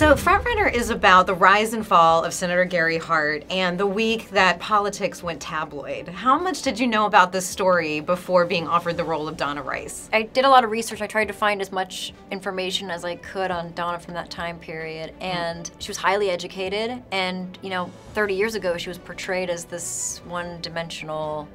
So, Front Runner is about the rise and fall of Senator Gary Hart and the week that politics went tabloid. How much did you know about this story before being offered the role of Donna Rice? I did a lot of research. I tried to find as much information as I could on Donna from that time period. And she was highly educated. And, you know, 30 years ago, she was portrayed as this one dimensional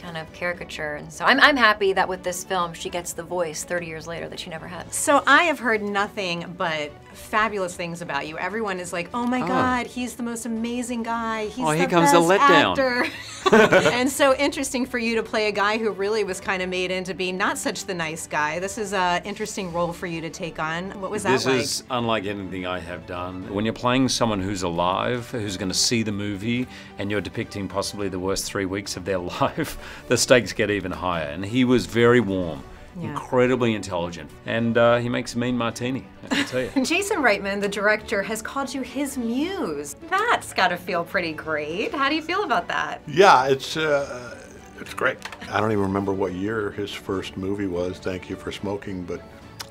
kind of caricature. And so I'm, I'm happy that with this film, she gets the voice 30 years later that she never had. So I have heard nothing but fabulous things about you. Everyone is like, "Oh my Oh. God, he's the most amazing guy. He's Oh, the here comes the best letdown." actor." and so interesting for you to play a guy who really was kind of made into being not such the nice guy. This is an interesting role for you to take on. What was that This like? is unlike anything I have done. When you're playing someone who's alive, who's going to see the movie, and you're depicting possibly the worst three weeks of their life, the stakes get even higher. And he was very warm, Yeah. incredibly intelligent, and uh, he makes a mean martini, I can tell you. Jason Reitman, the director, has called you his muse. That's got to feel pretty great. How do you feel about that? Yeah, it's uh, it's great. I don't even remember what year his first movie was. Thank you for smoking, but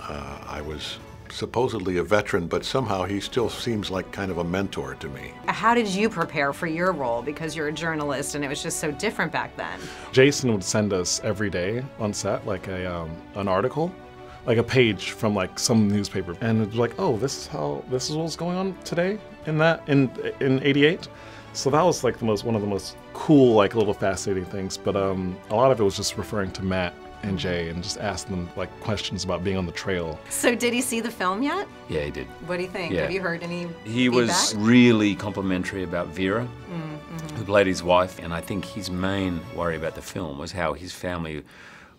uh, I was supposedly a veteran, but somehow he still seems like kind of a mentor to me. How did you prepare for your role? Because you're a journalist and it was just so different back then. Jason would send us every day on set like a um, an article, like a page from like some newspaper, and it'd like, oh, this is how this is what's going on today in that in in '88. So that was like the most one of the most cool, like little fascinating things. But um, a lot of it was just referring to Matt and Jay and just asking them like questions about being on the trail. So, did he see the film yet? Yeah, he did. What do you think? Yeah. Have you heard any? He was really complimentary about Vera, Mm-hmm. who played his wife, and I think his main worry about the film was how his family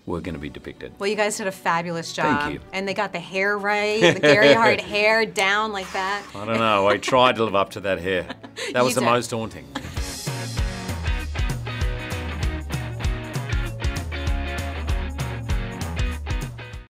were going to be depicted. Well, you guys did a fabulous job. Thank you. And they got the hair right, the Gary Hart hair down like that. I don't know. I tried to live up to that hair. That was You the did. most daunting.